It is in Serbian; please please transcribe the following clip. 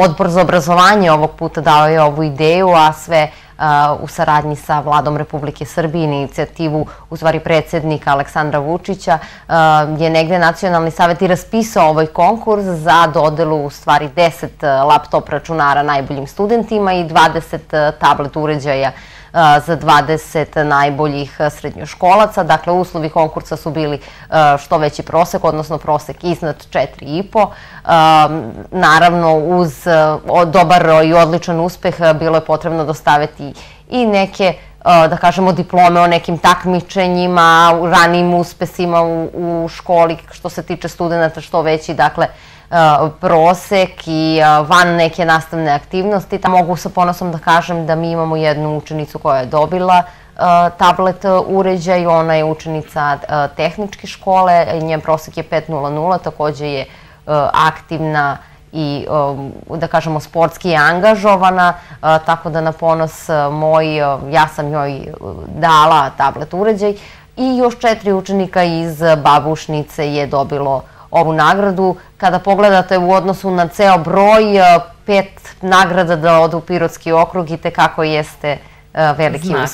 Odbor za obrazovanje ovog puta dao je ovu ideju, a sve u saradnji sa vladom Republike Srbije, inicijativu u stvari predsednika Aleksandra Vučića, je negde Nacionalni savjet i raspisao ovaj konkurs za dodelu u stvari 10 laptop računara najboljim studentima i 20 tablet uređaja za 20 najboljih srednjoškolaca. Dakle, uslovi konkursa su bili što veći prosek, odnosno prosek iznad 4,5. Naravno, uz dobar i odličan uspeh bilo je potrebno dostaviti i neke da kažemo, diplome o nekim takmičenjima, ranim uspesima u školi što se tiče studenta, što veći, dakle, prosek i van neke nastavne aktivnosti. Mogu sa ponosom da kažem da mi imamo jednu učenicu koja je dobila tablet uređaj, ona je učenica tehničke škole, njen prosek je 5.00, takođe je aktivna i, da kažemo, sportski angažovana, tako da na ponos moj, ja sam joj dala tablet uređaj i još četiri učenika iz Babušnice je dobilo ovu nagradu. Kada pogledate u odnosu na ceo broj, pet nagrada da ode u Pirotski okrug i tekako jeste veliki uspeh.